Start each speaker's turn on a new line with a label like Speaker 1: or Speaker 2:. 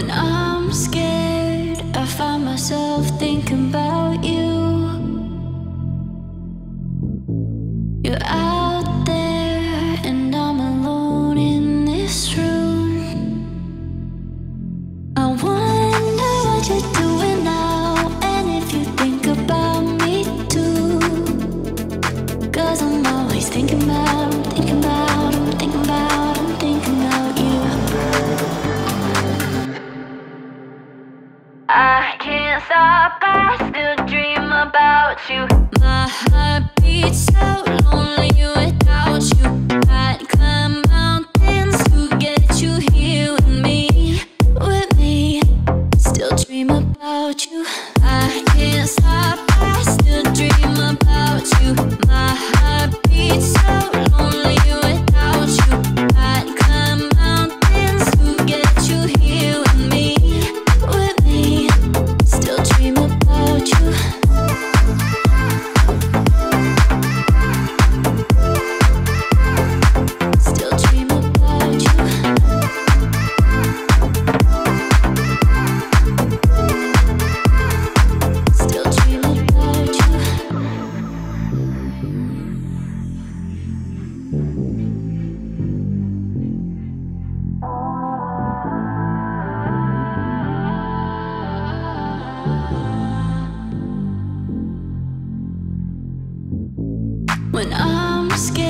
Speaker 1: when I'm scared, I find myself thinking about you. You're out there, and I'm alone in this room. I wonder what you're doing now, and if you think about me too. Cause I'm always thinking about. you. Can't stop, I still dream about you. My heart beats so lonely. You scared.